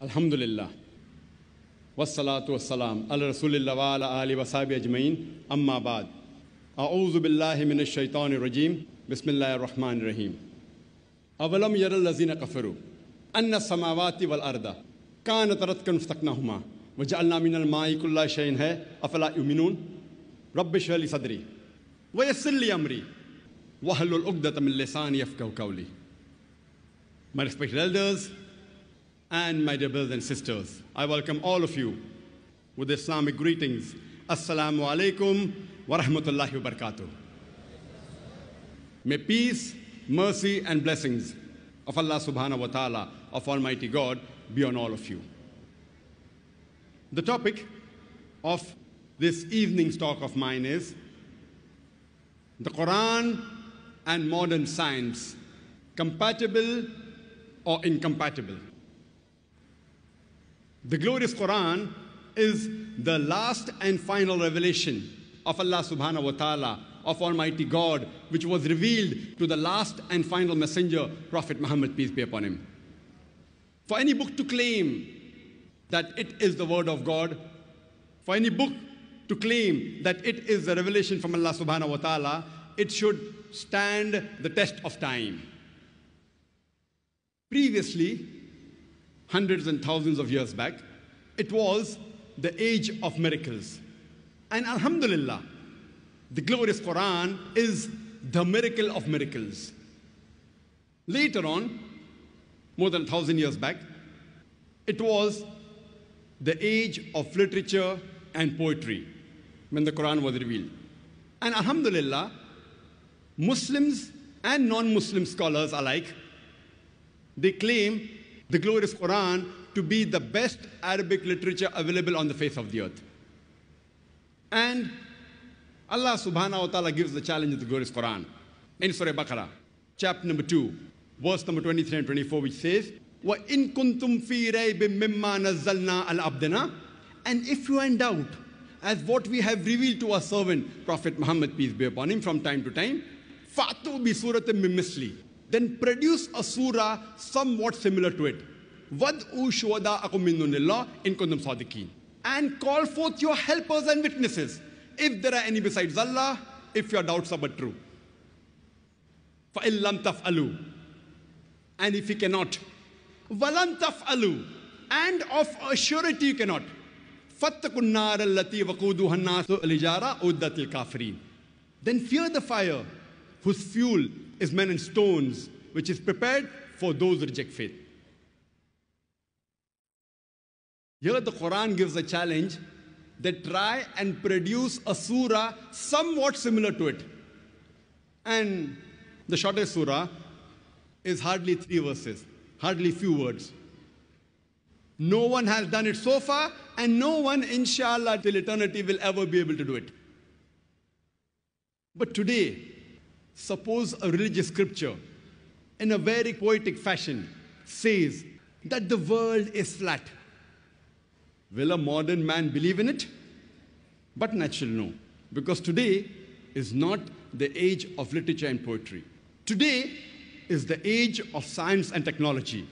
Alhamdulillah. والصلاة والسلام على رسول الله وعلى آله وصحبه أجمعين أما بعد أعوذ بالله من الشيطان الرجيم بسم الله الرحمن الرحيم أولم يرى الذين كفروا أن السماوات والأرض كانت رتقا فافتقناهما وجعلنا من الماء كل شيء है أفلا يؤمنون رب اشرح لي صدري ويسر لي أمري واحلل عقدة من لساني يفقهوا قولي My respected elders, and my dear brothers and sisters. I welcome all of you with Islamic greetings. Assalamu alaikum wa rahmatullahi wa barakatuh. May peace, mercy, and blessings of Allah subhanahu wa ta'ala, of Almighty God, be on all of you. The topic of this evening's talk of mine is the Quran and modern science, compatible or incompatible. The glorious Quran is the last and final revelation of Allah subhanahu wa ta'ala, of Almighty God, which was revealed to the last and final messenger, Prophet Muhammad, peace be upon him. For any book to claim that it is the word of God, for any book to claim that it is a revelation from Allah subhanahu wa ta'ala, it should stand the test of time. Previously, hundreds and thousands of years back, it was the age of miracles. And Alhamdulillah, the glorious Quran is the miracle of miracles. Later on, more than a thousand years back, it was the age of literature and poetry when the Quran was revealed. And Alhamdulillah, Muslims and non Muslim scholars alike, they claim the glorious Quran to be the best Arabic literature available on the face of the earth. And Allah subhanahu wa ta'ala gives the challenge of the glorious Quran in Surah Baqarah, chapter number 2, verse number 23 and 24, which says, وَإِن كُنْتُمْ فِي رَيْبٍ مِّمَّا نَزَّلْنَا عَلَى عَبْدِنَا And if you are in doubt as what we have revealed to our servant, Prophet Muhammad, peace be upon him, from time to time, فَأْتُوا بِسُورَةٍ مِّن مِّثْلِهِ Then produce a surah somewhat similar to it. وَدْعُوا شُهَدَاءَكُم مِّن دُونِ اللَّهِ إِن كُنتُمْ صَادِقِينَ And call forth your helpers and witnesses, if there are any besides Allah, if your doubts are but true. فَإِن لَمْ تَفْعَلُوا And if you cannot, وَلَن تَفْعَلُوا And of a surety you cannot. فَاتَّقُوا النَّارَ الَّتِي وَقُودُهَا النَّاسُ الْحِجَارَةُ أُعِدَّتْ لِلْكَافِرِينَ Then fear the fire whose fuel is men and stones, which is prepared for those who reject faith. Here the Quran gives a challenge that try and produce a surah somewhat similar to it. And the shortest surah is hardly three verses, hardly few words. No one has done it so far, and no one, inshallah, till eternity will ever be able to do it. But today, suppose a religious scripture in a very poetic fashion says that the world is flat. Will a modern man believe in it? But naturally, no. Because today is not the age of literature and poetry. Today is the age of science and technology.